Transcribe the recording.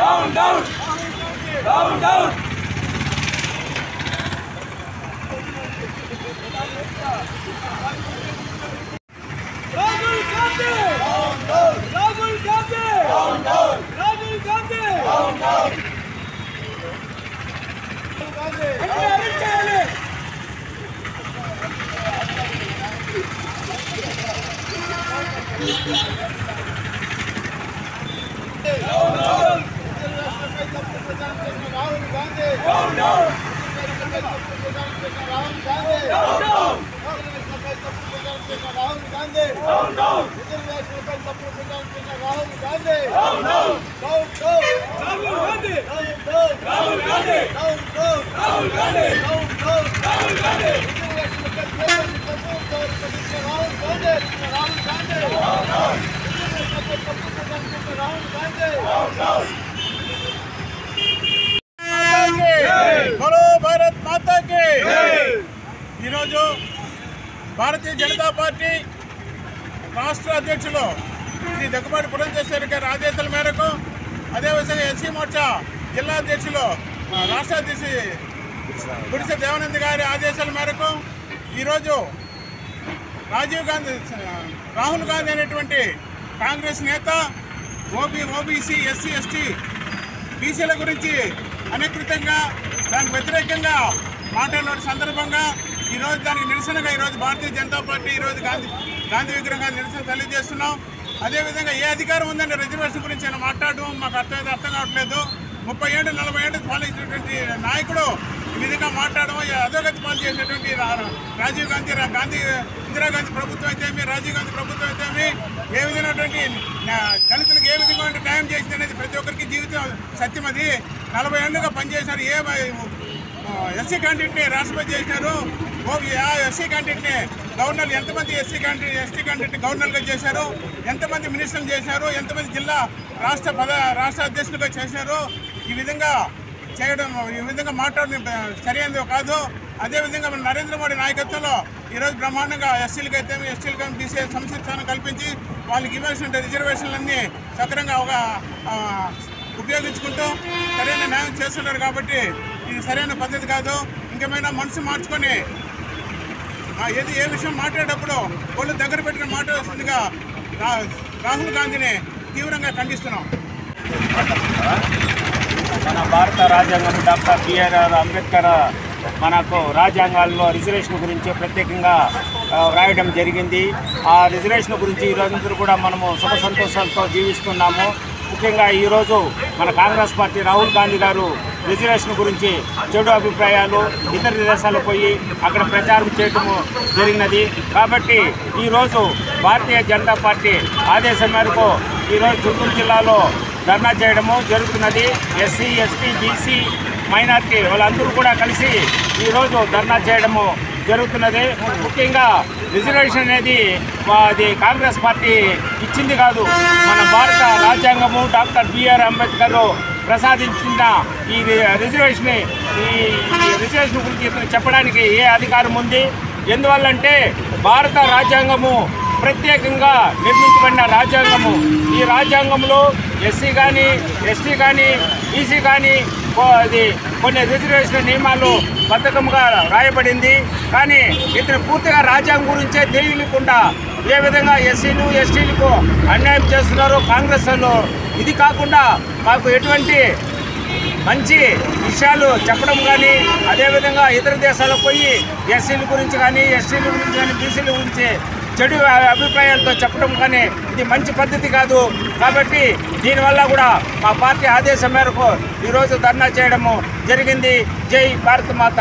down, down, down, down. Thank you. Rahul Gandhi Rahul Gandhi Rahul Gandhi రిజర్వేషన్లపై తప్పుడు ప్రచారం చేసిన Rahul Gandhi down down Rahul Gandhi down down Rahul Gandhi down down Rahul Gandhi down down Rahul Gandhi రిజర్వేషన్లపై కేంద్రం తప్పుడు ప్రచారం చేసిన రాహుల్ గాంధీ రాహుల్ గాంధీ రిజర్వేషన్లపై తప్పుడు ప్రచారం చేసిన రాహుల్ గాంధీ బలో భారత్ మాతాకి ఈరోజు భారతీయ జనతా పార్టీ రాష్ట్ర అధ్యక్షులు శ్రీ దగ్గుబాటి పురంధేశ్వరి గారి ఆదేశాల మేరకు అదేవిధంగా ఎస్సీ మోర్చా జిల్లా అధ్యక్షులు ఆ, రాష్ట్ర గుడిసె దేవానంద్ గారి ఆదేశాల మేరకు ఈరోజు రాజీవ్ గాంధీ రాహుల్ గాంధీ అనేటువంటి కాంగ్రెస్ నేత ఓబీ ఓబీసీ ఎస్సీ ఎస్టీ బీసీల గురించి అనకృతంగా దానికి వ్యతిరేకంగా మాట్లాడిన సందర్భంగా ఈరోజు దానికి నిరసనగా ఈరోజు భారతీయ జనతా పార్టీ ఈరోజు గాంధీ గాంధీ విగ్రహంగా నిరసన తెలియజేస్తున్నాం. అదేవిధంగా ఏ అధికారం ఉందని రిజర్వేషన్ గురించి ఆయన మాట్లాడడం మాకు అర్థమైతే అర్థం కావట్లేదు. ముప్పై ఏళ్ళు నలభై ఏళ్ళు పాలించినటువంటి నాయకుడు ఈ విధంగా మాట్లాడడం అధోగతి పాలు చేసినటువంటి రాజీవ్ గాంధీ గాంధీ ఇందిరాగాంధీ ప్రభుత్వం అయితేమి రాజీవ్ గాంధీ ప్రభుత్వం అయితేమి ఏ విధమైనటువంటి దళితులకు ఏ విధంగా న్యాయం చేసింది అనేది ప్రతి ఒక్కరికి జీవితం సత్యం అది. నలభై ఏళ్ళుగా పనిచేశారు ఏ ఎస్సీ క్యాండిడేట్ని రాష్ట్రపతి చేసినారు. ఎస్సీ క్యాండిడేట్ని గవర్నర్లు ఎంతమంది ఎస్సీ క్యాండిడేట్ ఎస్టీ క్యాండిడేట్ని గవర్నర్గా చేశారు? ఎంతమంది మినిస్టర్లు చేశారు? ఎంతమంది జిల్లా రాష్ట్ర పద రాష్ట్ర అధ్యక్షులుగా చేశారు? ఈ విధంగా చేయడం ఈ విధంగా మాట్లాడడం సరైనది కాదు అదేవిధంగా మన నరేంద్ర మోడీ నాయకత్వంలో ఈరోజు బ్రహ్మాండంగా ఎస్సీలకు అయితే ఎస్టీలకు కానీ బీసీ సంస్థానం కల్పించి వాళ్ళకి ఇవ్వాల్సిన రిజర్వేషన్లన్నీ సక్రంగా ఒక ఉపయోగించుకుంటూ సరైన న్యాయం చేస్తున్నారు కాబట్టి ఇది సరైన పద్ధతి కాదు. ఇంకేమైనా మనసు మార్చుకొని ఏది ఏ విషయం మాట్లాడేటప్పుడు వాళ్ళు దగ్గర పెట్టుకుని మాట్లాడాల్సిందిగా రాహుల్ గాంధీని తీవ్రంగా ఖండిస్తున్నాం. మన భారత రాజ్యాంగం డాక్టర్ బిఆర్ అంబేద్కర్ మనకు రాజ్యాంగాల్లో రిజర్వేషన్ గురించి ప్రత్యేకంగా వ్రాయడం జరిగింది. ఆ రిజర్వేషన్ గురించి ఈ కూడా మనము సుఖ సంతోషాలతో జీవిస్తున్నాము. ముఖ్యంగా ఈరోజు మన కాంగ్రెస్ పార్టీ రాహుల్ గాంధీ గారు రిజర్వేషన్ గురించి చెడు అభిప్రాయాలు ఇతర దేశాలకు పోయి అక్కడ ప్రచారం చేయటము జరిగినది. కాబట్టి ఈరోజు భారతీయ జనతా పార్టీ ఆదేశం మేరకు ఈరోజు చిత్తూరు జిల్లాలో ధర్నా చేయడము జరుగుతున్నది. ఎస్సీ ఎస్టీ బీసీ మైనార్టీ వాళ్ళందరూ కూడా కలిసి ఈరోజు ధర్నా చేయడము జరుగుతున్నది. ముఖ్యంగా రిజర్వేషన్ అనేది వా- అది కాంగ్రెస్ పార్టీ ఇచ్చింది కాదు. మన భారత రాజ్యాంగము డాక్టర్ బిఆర్ అంబేద్కర్ ప్రసాదించిన ఈ రిజర్వేషన్ ఈ ఈ రిజర్వేషన్ గురించి చెప్పడానికి ఏ అధికారం ఉంది? ఎందువల్లంటే భారత రాజ్యాంగము ప్రత్యేకంగా నిర్మించబడిన రాజ్యాంగము. ఈ రాజ్యాంగంలో ఎస్సీ కానీ ఎస్టీ కానీ బీసీ కానీ అది కొన్ని రిజర్వేషన్ నియమాలు బద్ధకంగా రాయబడింది. కానీ ఇతను పూర్తిగా రాజ్యాంగం గురించే తెలియకుండా ఏ విధంగా ఎస్సీలు ఎస్టీలకు అన్యాయం చేస్తున్నారో కాంగ్రెస్ వాళ్ళు ఇది కాకుండా మాకు ఎటువంటి మంచి విషయాలు చెప్పడం కానీ అదేవిధంగా ఇతర దేశాలకు పోయి ఎస్సీల గురించి కానీ ఎస్టీల గురించి కానీ బీసీల గురించి చెడు అభిప్రాయాలతో చెప్పడం కానీ ఇది మంచి పద్ధతి కాదు. కాబట్టి దీనివల్ల కూడా మా పార్టీ ఆదేశం మేరకు ఈరోజు ధర్నా చేయడము జరిగింది. జై భారత్ మాత.